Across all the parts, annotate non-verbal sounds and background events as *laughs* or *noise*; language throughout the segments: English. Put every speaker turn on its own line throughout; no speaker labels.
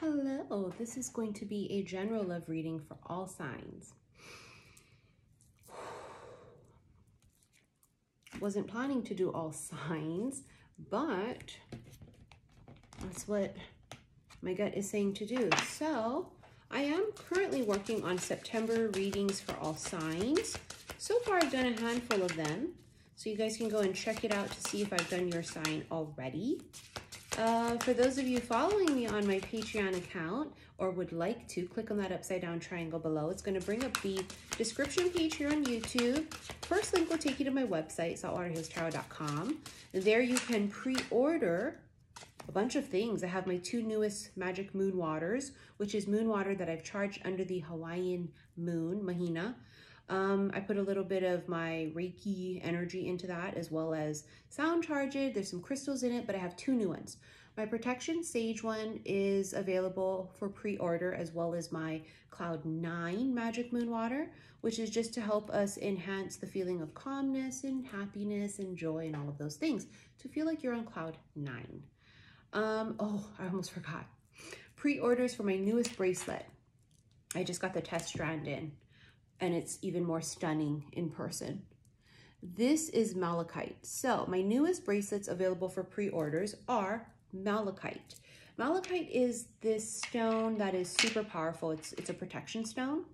Hello, this is going to be a general love reading for all signs. *sighs* Wasn't planning to do all signs, but that's what my gut is saying to do. So I am currently working on September readings for all signs. So far, I've done a handful of them. So you guys can go and check it out to see if I've done your sign already. Uh, for those of you following me on my Patreon account or would like to, click on that upside down triangle below. It's going to bring up the description page here on YouTube. First link will take you to my website, saltwaterhealstarot.com. There you can pre-order a bunch of things. I have my two newest Magic Moon Waters, which is moon water that I've charged under the Hawaiian moon, Mahina. Um, I put a little bit of my Reiki energy into that as well as sound charge it. There's some crystals in it, but I have two new ones. My Protection Sage one is available for pre-order as well as my Cloud 9 Magic Moon Water, which is just to help us enhance the feeling of calmness and happiness and joy and all of those things to feel like you're on Cloud 9. Um, oh, I almost forgot. Pre-orders for my newest bracelet. I just got the test strand in and it's even more stunning in person. This is malachite. So my newest bracelets available for pre-orders are malachite. Malachite is this stone that is super powerful. It's, it's a protection stone.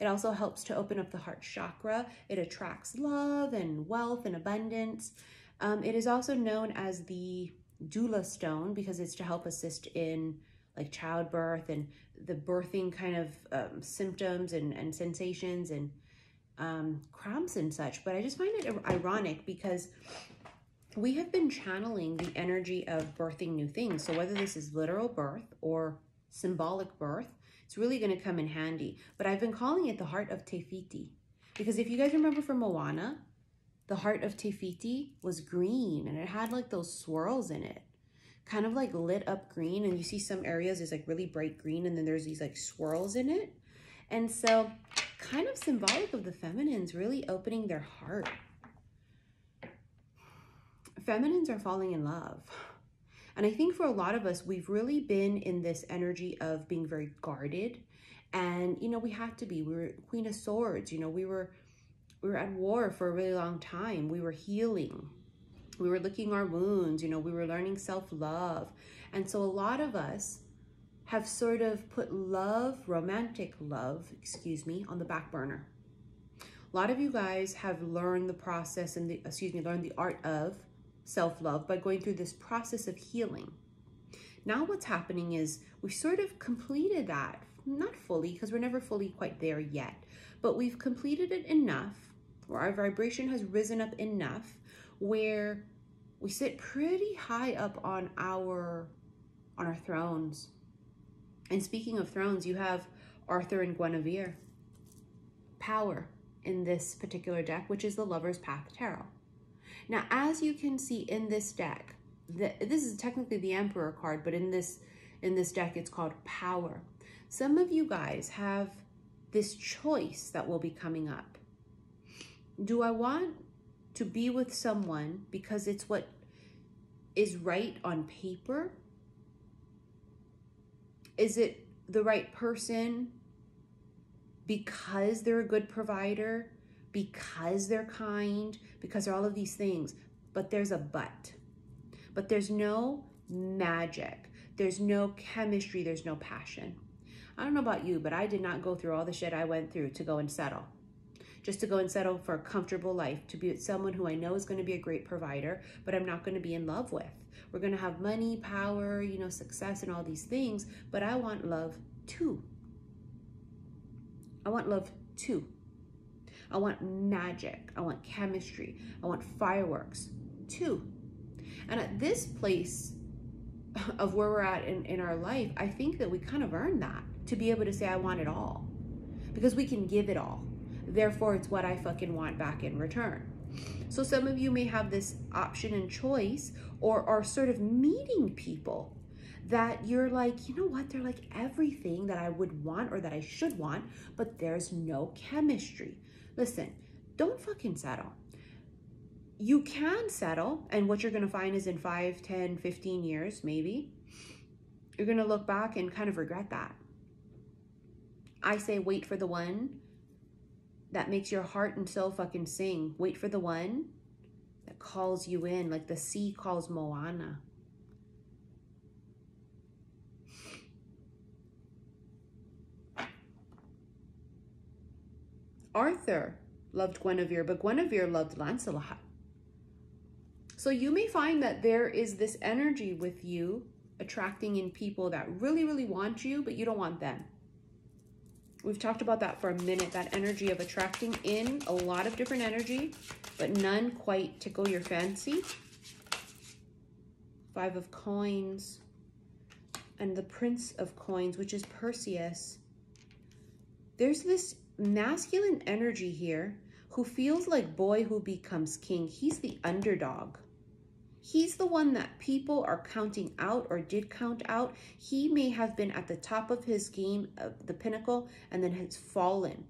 It also helps to open up the heart chakra. It attracts love and wealth and abundance. Um, it is also known as the doula stone because it's to help assist in like childbirth and the birthing kind of um, symptoms and, and sensations and um, cramps and such. But I just find it ironic because we have been channeling the energy of birthing new things. So whether this is literal birth or symbolic birth, it's really going to come in handy. But I've been calling it the heart of Te Fiti. Because if you guys remember from Moana, the heart of Te Fiti was green and it had like those swirls in it kind of like lit up green and you see some areas is like really bright green and then there's these like swirls in it. And so kind of symbolic of the feminines really opening their heart. Feminines are falling in love. And I think for a lot of us, we've really been in this energy of being very guarded. And, you know, we had to be. We were Queen of Swords. You know, we were we were at war for a really long time. We were healing we were licking our wounds, you know, we were learning self-love. And so a lot of us have sort of put love, romantic love, excuse me, on the back burner. A lot of you guys have learned the process and the, excuse me, learned the art of self-love by going through this process of healing. Now what's happening is we've sort of completed that, not fully, because we're never fully quite there yet, but we've completed it enough, or our vibration has risen up enough where we sit pretty high up on our on our thrones. And speaking of thrones, you have Arthur and Guinevere. Power in this particular deck, which is the Lover's Path Tarot. Now, as you can see in this deck, the, this is technically the Emperor card, but in this in this deck, it's called Power. Some of you guys have this choice that will be coming up. Do I want to be with someone because it's what is right on paper? Is it the right person because they're a good provider, because they're kind, because they're all of these things? But there's a but. But there's no magic. There's no chemistry. There's no passion. I don't know about you, but I did not go through all the shit I went through to go and settle just to go and settle for a comfortable life, to be with someone who I know is going to be a great provider, but I'm not going to be in love with. We're going to have money, power, you know, success and all these things, but I want love too. I want love too. I want magic. I want chemistry. I want fireworks too. And at this place *laughs* of where we're at in, in our life, I think that we kind of earned that to be able to say, I want it all because we can give it all. Therefore, it's what I fucking want back in return. So some of you may have this option and choice or are sort of meeting people that you're like, you know what, they're like everything that I would want or that I should want, but there's no chemistry. Listen, don't fucking settle. You can settle, and what you're gonna find is in 5, 10, 15 years, maybe, you're going to look back and kind of regret that. I say wait for the one that makes your heart and soul fucking sing. Wait for the one that calls you in, like the sea calls Moana. Arthur loved Guinevere, but Guinevere loved Lancelot. So you may find that there is this energy with you attracting in people that really, really want you, but you don't want them. We've talked about that for a minute, that energy of attracting in a lot of different energy, but none quite tickle your fancy. Five of coins and the prince of coins, which is Perseus. There's this masculine energy here who feels like boy who becomes king. He's the underdog. He's the one that people are counting out or did count out. He may have been at the top of his game, of the pinnacle, and then has fallen.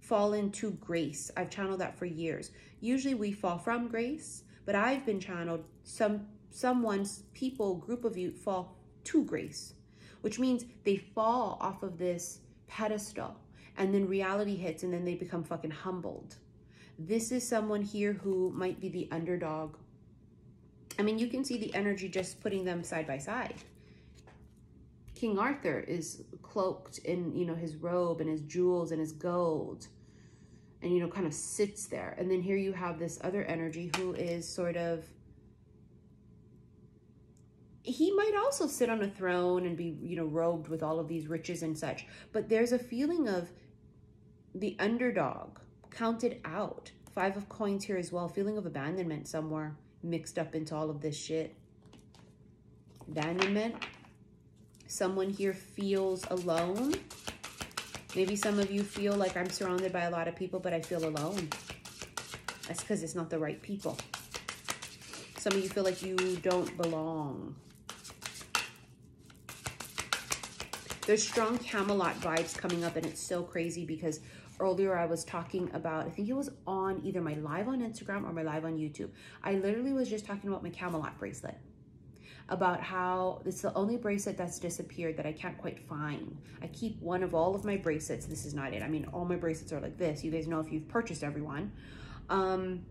Fallen to grace. I've channeled that for years. Usually we fall from grace, but I've been channeled some someone's people, group of you fall to grace, which means they fall off of this pedestal and then reality hits and then they become fucking humbled. This is someone here who might be the underdog. I mean, you can see the energy just putting them side by side. King Arthur is cloaked in, you know, his robe and his jewels and his gold and, you know, kind of sits there. And then here you have this other energy who is sort of, he might also sit on a throne and be, you know, robed with all of these riches and such. But there's a feeling of the underdog, counted out. Five of coins here as well. Feeling of abandonment somewhere mixed up into all of this shit. Abandonment. Someone here feels alone. Maybe some of you feel like I'm surrounded by a lot of people, but I feel alone. That's because it's not the right people. Some of you feel like you don't belong. There's strong Camelot vibes coming up, and it's so crazy because earlier I was talking about, I think it was on either my live on Instagram or my live on YouTube. I literally was just talking about my Camelot bracelet about how it's the only bracelet that's disappeared that I can't quite find. I keep one of all of my bracelets. This is not it. I mean, all my bracelets are like this. You guys know if you've purchased everyone. Um,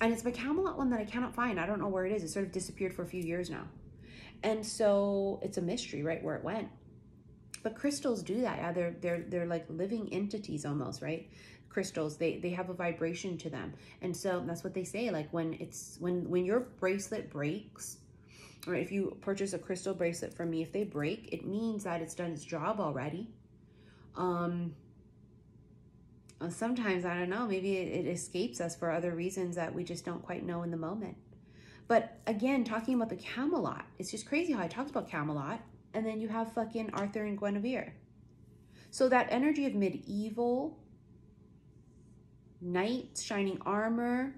and it's my Camelot one that I cannot find. I don't know where it is. It sort of disappeared for a few years now. And so it's a mystery, right, where it went. But crystals do that. Yeah, they're they're they're like living entities almost, right? Crystals, they they have a vibration to them. And so that's what they say. Like when it's when when your bracelet breaks, or if you purchase a crystal bracelet from me, if they break, it means that it's done its job already. Um sometimes I don't know, maybe it, it escapes us for other reasons that we just don't quite know in the moment. But again, talking about the Camelot, it's just crazy how I talked about Camelot and then you have fucking Arthur and Guinevere. So that energy of medieval, knights, shining armor,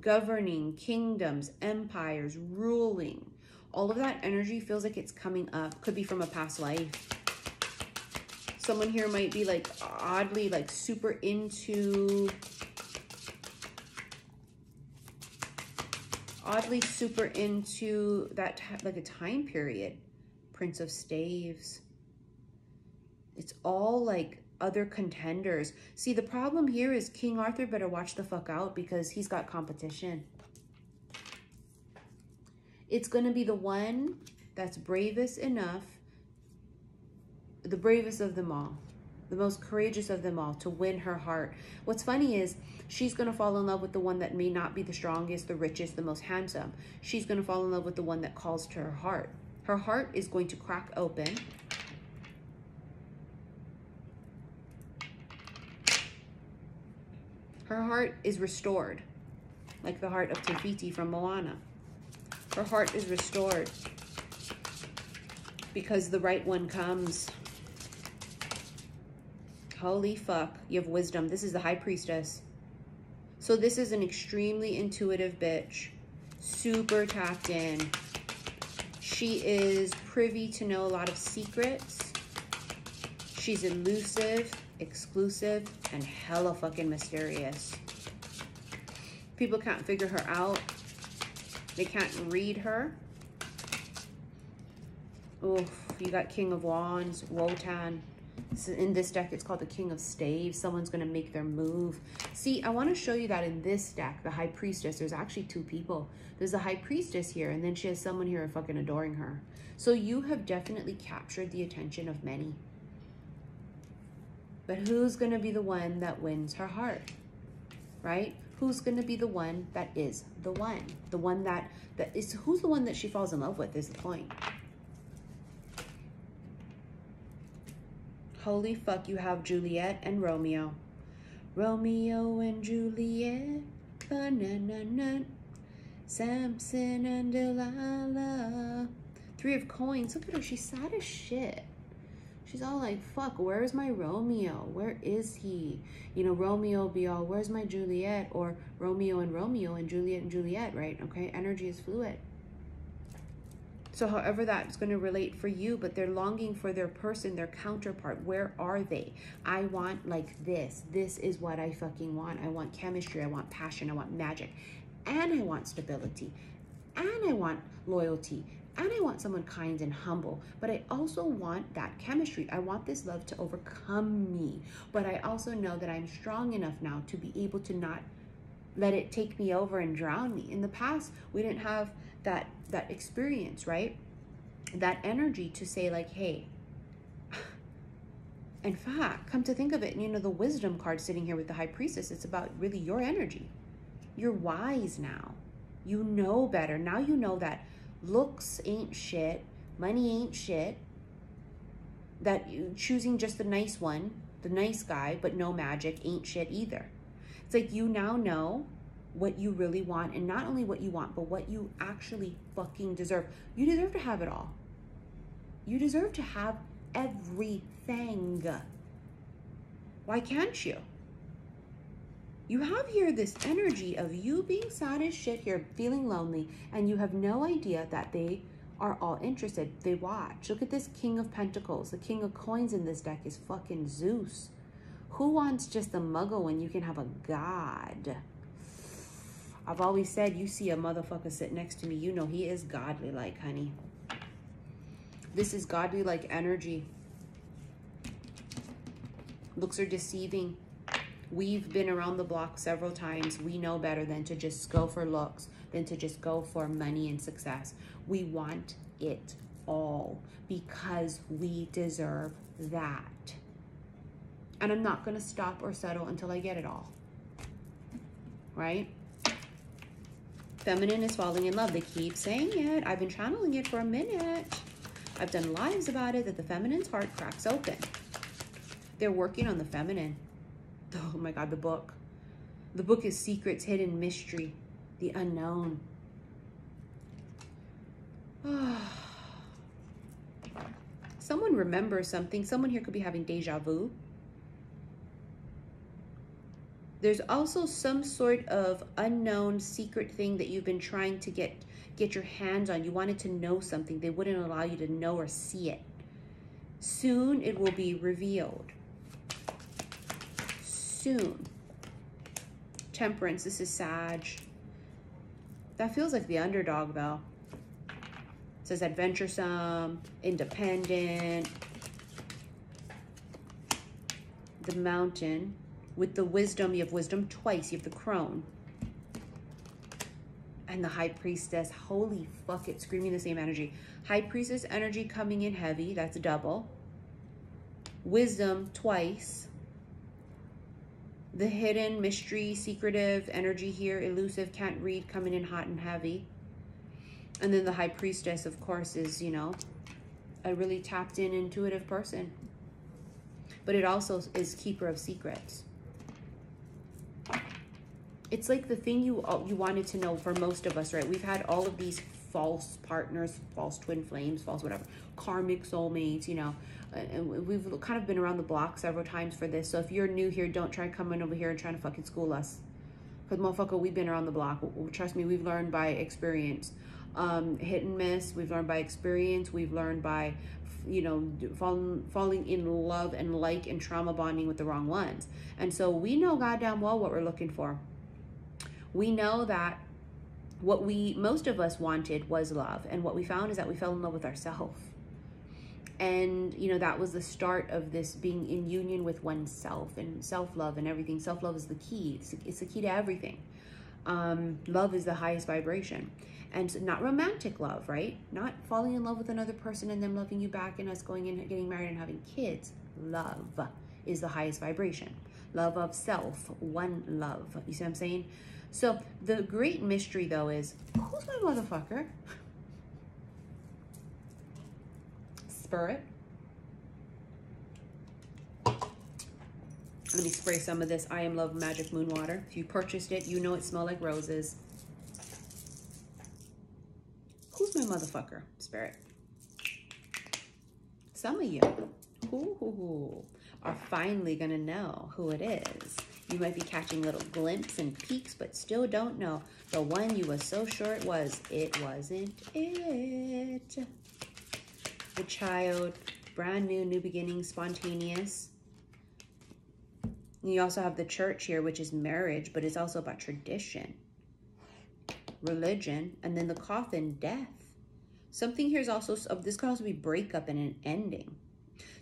governing kingdoms, empires, ruling, all of that energy feels like it's coming up. Could be from a past life. Someone here might be like oddly like super into oddly super into that, like a time period. Prince of Staves. It's all like other contenders. See, the problem here is King Arthur better watch the fuck out because he's got competition. It's going to be the one that's bravest enough, the bravest of them all, the most courageous of them all to win her heart. What's funny is she's going to fall in love with the one that may not be the strongest, the richest, the most handsome. She's going to fall in love with the one that calls to her heart. Her heart is going to crack open. Her heart is restored, like the heart of Te Fiti from Moana. Her heart is restored because the right one comes. Holy fuck. You have wisdom. This is the high priestess. So this is an extremely intuitive bitch. Super tapped in. She is privy to know a lot of secrets. She's elusive, exclusive, and hella fucking mysterious. People can't figure her out. They can't read her. Oh, you got King of Wands, Wotan. In this deck, it's called the King of Staves. Someone's going to make their move. See, I want to show you that in this deck, the High Priestess, there's actually two people. There's the High Priestess here, and then she has someone here fucking adoring her. So you have definitely captured the attention of many. But who's going to be the one that wins her heart? Right? Who's going to be the one that is the one? The one that, that is, who's the one that she falls in love with is the point. Holy fuck, you have Juliet and Romeo. Romeo and Juliet, banana, Samson and Delilah. Three of coins. Look at her. She's sad as shit. She's all like, fuck, where's my Romeo? Where is he? You know, Romeo be all, where's my Juliet? Or Romeo and Romeo and Juliet and Juliet, right? Okay, energy is fluid. So however that's going to relate for you, but they're longing for their person, their counterpart. Where are they? I want like this. This is what I fucking want. I want chemistry. I want passion. I want magic. And I want stability. And I want loyalty. And I want someone kind and humble. But I also want that chemistry. I want this love to overcome me. But I also know that I'm strong enough now to be able to not let it take me over and drown me. In the past, we didn't have that that experience, right? That energy to say like, hey, *sighs* in fact, come to think of it, and you know, the wisdom card sitting here with the high priestess, it's about really your energy. You're wise now. You know better. Now you know that looks ain't shit, money ain't shit, that choosing just the nice one, the nice guy, but no magic ain't shit either. It's like you now know what you really want and not only what you want, but what you actually fucking deserve. You deserve to have it all. You deserve to have everything. Why can't you? You have here this energy of you being sad as shit here, feeling lonely, and you have no idea that they are all interested. They watch. Look at this King of Pentacles. The King of Coins in this deck is fucking Zeus. Who wants just a muggle when you can have a god? I've always said, you see a motherfucker sit next to me, you know he is godly like, honey. This is godly like energy. Looks are deceiving. We've been around the block several times. We know better than to just go for looks, than to just go for money and success. We want it all because we deserve that. And I'm not going to stop or settle until I get it all. Right? Feminine is falling in love. They keep saying it. I've been channeling it for a minute. I've done lives about it that the feminine's heart cracks open. They're working on the feminine. *laughs* Oh my God, the book. The book is Secrets, Hidden Mystery, the Unknown. *sighs* Someone remembers something. Someone here could be having deja vu. There's also some sort of unknown secret thing that you've been trying to get get your hands on. You wanted to know something. They wouldn't allow you to know or see it. Soon it will be revealed. Soon. Temperance, this is Sag. That feels like the underdog though. It says adventuresome, independent. The mountain. With the wisdom, you have wisdom twice. You have the crone. And the high priestess. Holy fuck it. Screaming the same energy. High priestess energy coming in heavy. That's a double. Wisdom twice. The hidden, mystery, secretive energy here. Elusive, can't read, coming in hot and heavy. And then the high priestess, of course, is, you know, a really tapped in intuitive person. But it also is keeper of secrets it's like the thing you you wanted to know for most of us, right? We've had all of these false partners, false twin flames, false whatever, karmic soulmates, you know. And we've kind of been around the block several times for this. So if you're new here, don't try coming over here and trying to fucking school us. Because motherfucker, we've been around the block. Trust me, we've learned by experience. Um, hit and miss, we've learned by experience. We've learned by you know, falling, falling in love and like and trauma bonding with the wrong ones. And so we know goddamn well what we're looking for we know that what we most of us wanted was love and what we found is that we fell in love with ourselves and you know that was the start of this being in union with oneself and self-love and everything. Self-love is the key. It's, it's the key to everything. Um, love is the highest vibration. And not romantic love right? Not falling in love with another person and them loving you back and us going in and getting married and having kids. Love is the highest vibration love of self one love you see what i'm saying so the great mystery though is who's my motherfucker? Spirit. Let me spray some of this I Am Love Magic Moon Water. If you purchased it, you know it smells like roses. Who's my motherfucker, Spirit? Some of you ooh, are finally going to know who it is. You might be catching little glimpses and peeks, but still don't know. The one you was so sure it was, it wasn't it. The child, brand new, new beginning, spontaneous. You also have the church here, which is marriage, but it's also about tradition, religion, and then the coffin, death. Something here is also, of this could also be breakup and an ending.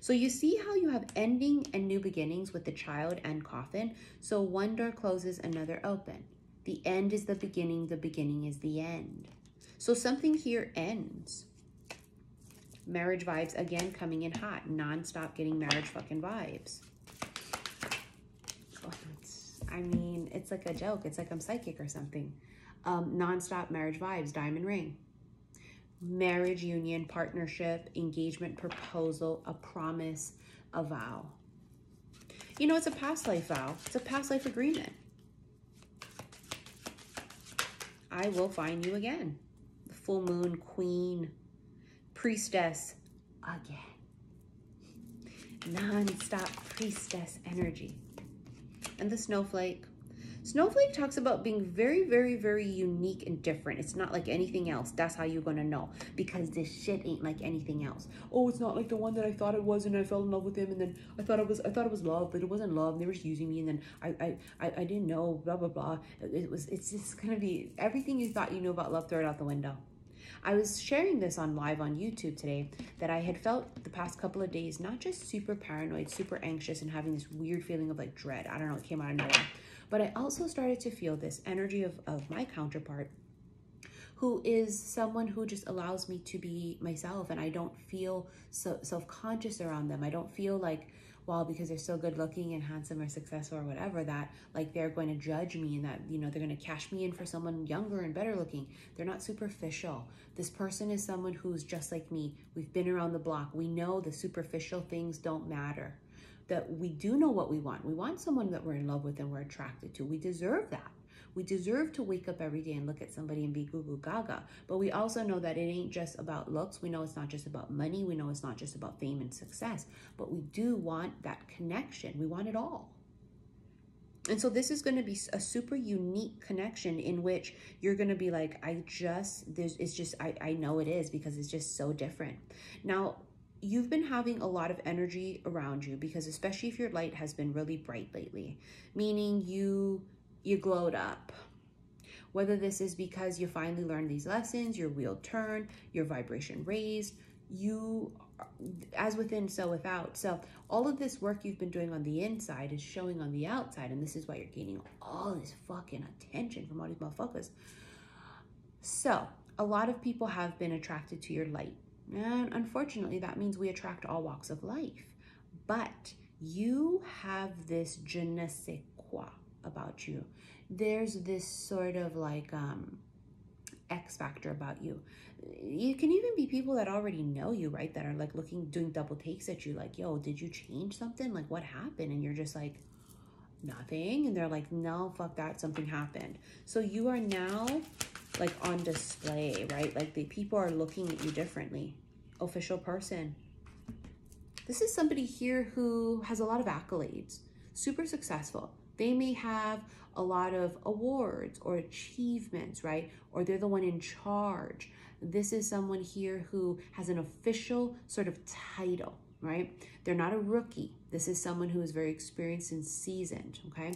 So you see how you have ending and new beginnings with the child and coffin. So one door closes, another open. The end is the beginning, the beginning is the end. So something here ends. Marriage vibes, again, coming in hot. Non-stop getting marriage fucking vibes. Oh, I mean, it's like a joke. It's like I'm psychic or something. Um, non-stop marriage vibes, diamond ring marriage union, partnership, engagement, proposal, a promise, a vow. You know, it's a past life vow. It's a past life agreement. I will find you again. The full moon, queen, priestess, again. Non-stop priestess energy. And the snowflake, Snowflake talks about being very, very, very unique and different. It's not like anything else. That's how you're going to know because this shit ain't like anything else. Oh, it's not like the one that I thought it was and I fell in love with him and then I thought it was I thought it was love, but it wasn't love. And they were just using me and then I I I, I didn't know blah blah blah. It was it's just going to be everything you thought you knew about love throw it out the window. I was sharing this on live on YouTube today that I had felt the past couple of days not just super paranoid, super anxious, and having this weird feeling of like dread. I don't know, it came out of nowhere. But I also started to feel this energy of, of my counterpart who is someone who just allows me to be myself and I don't feel so self-conscious around them. I don't feel like, well, because they're so good looking and handsome or successful or whatever, that like they're going to judge me and that, you know, they're going to cash me in for someone younger and better looking. They're not superficial. This person is someone who's just like me. We've been around the block. We know the superficial things don't matter that we do know what we want. We want someone that we're in love with and we're attracted to. We deserve that. We deserve to wake up every day and look at somebody and be goo goo gaga. But we also know that it ain't just about looks. We know it's not just about money. We know it's not just about fame and success. But we do want that connection. We want it all. And so this is going to be a super unique connection in which you're going to be like, I just, there's, it's just, I, I know it is because it's just so different. Now, you've been having a lot of energy around you because especially if your light has been really bright lately, meaning you you glowed up. Whether this is because you finally learned these lessons, your wheel turned, your vibration raised, you as within so without. So all of this work you've been doing on the inside is showing on the outside and this is why you're gaining all this fucking attention from all these motherfuckers. So, a lot of people have been attracted to your light and unfortunately, that means we attract all walks of life. But you have this je ne sais quoi about you. There's this sort of like um, X factor about you. It can even be people that already know you, right? That are like looking, doing double takes at you, like, yo, did you change something? Like, what happened? And you're just like, nothing. And they're like, no, fuck that, something happened. So you are now like on display, right? Like the people are looking at you differently. Official person. This is somebody here who has a lot of accolades, super successful. They may have a lot of awards or achievements, right? Or they're the one in charge. This is someone here who has an official sort of title, right? They're not a rookie. This is someone who is very experienced and seasoned, okay?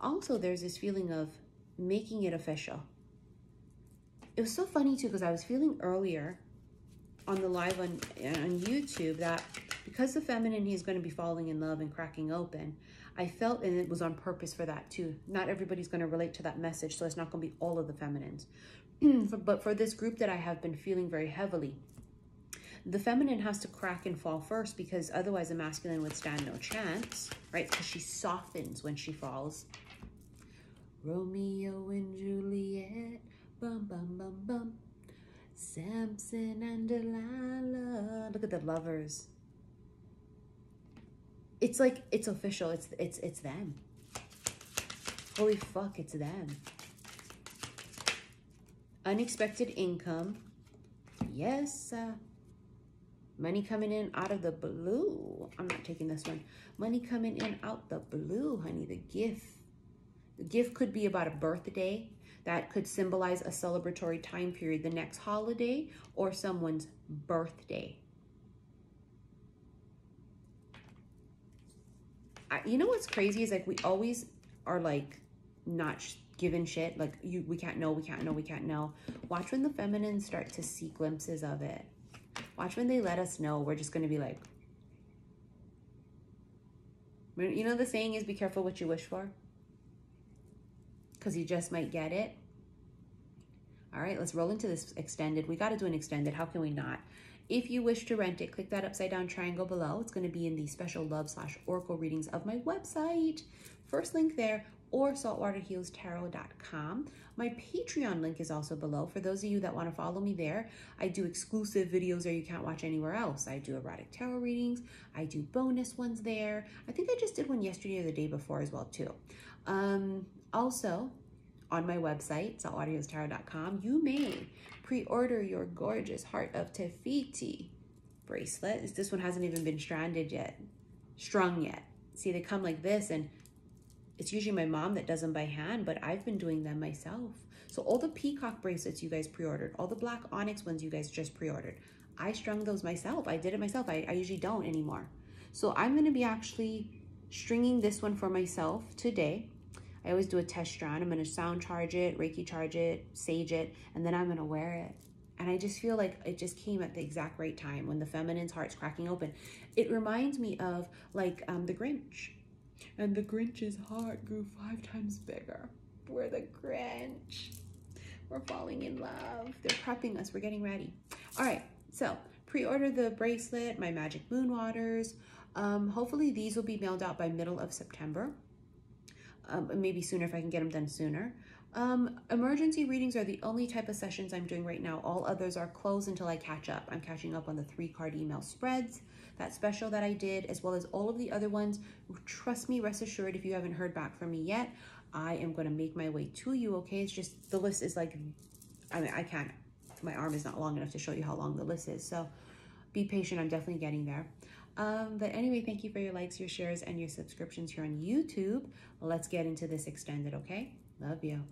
Also, there's this feeling of making it official, it was so funny too because I was feeling earlier on the live on on YouTube that because the feminine he's going to be falling in love and cracking open, I felt and it was on purpose for that too. Not everybody's going to relate to that message, so it's not going to be all of the feminines. *clears throat* but for this group that I have been feeling very heavily, the feminine has to crack and fall first because otherwise the masculine would stand no chance, right? Because she softens when she falls. Romeo and Juliet, bum, bum, bum, bum. Samson and Delilah. Look at the lovers. It's like, it's official. It's, it's, it's them. Holy fuck, it's them. Unexpected income. Yes. Uh, money coming in out of the blue. I'm not taking this one. Money coming in out the blue, honey. The gift. The gift could be about a birthday that could symbolize a celebratory time period, the next holiday or someone's birthday. I, you know what's crazy is like we always are like not given shit. Like you we can't know we can't know we can't know. Watch when the feminines start to see glimpses of it. Watch when they let us know. We're just going to be like you know the saying is be careful what you wish for because you just might get it. All right, let's roll into this extended. We got to do an extended. How can we not? If you wish to rent it, click that upside down triangle below. It's going to be in the special love slash oracle readings of my website. First link there or saltwaterhealstarot.com. My Patreon link is also below. For those of you that want to follow me there, I do exclusive videos that you can't watch anywhere else. I do erotic tarot readings. I do bonus ones there. I think I just did one yesterday or the day before as well too. Um, also, on my website, saltwaterhealstarot.com, you may pre-order your gorgeous Heart of Te Fiti bracelet. This one hasn't even been stranded yet, strung yet. See, they come like this, and it's usually my mom that does them by hand, but I've been doing them myself. So all the peacock bracelets you guys pre-ordered, all the black onyx ones you guys just pre-ordered, I strung those myself. I did it myself. I, I usually don't anymore. So I'm going to be actually stringing this one for myself today. I always do a test run. I'm to sound charge it, Reiki charge it, sage it, and then I'm to wear it. And I just feel like it just came at the exact right time when the feminine's heart's cracking open. It reminds me of like um, the Grinch. And the Grinch's heart grew five times bigger. We're the Grinch. We're falling in love. They're prepping us. We're getting ready. All right. So pre-order the bracelet, my Magic Moon Waters. Um, hopefully these will be mailed out by middle of September um, maybe sooner if I can get them done sooner. Um, emergency readings are the only type of sessions I'm doing right now. All others are closed until I catch up. I'm catching up on the three card email spreads, that special that I did, as well as all of the other ones. Trust me, rest assured, if you haven't heard back from me yet, I am going to make my way to you, okay? It's just the list is like, I mean, I can't, my arm is not long enough to show you how long the list is. So be patient. I'm definitely getting there. Um, but anyway, thank you for your likes, your shares, and your subscriptions here on YouTube. Let's get into this extended, okay? Love you.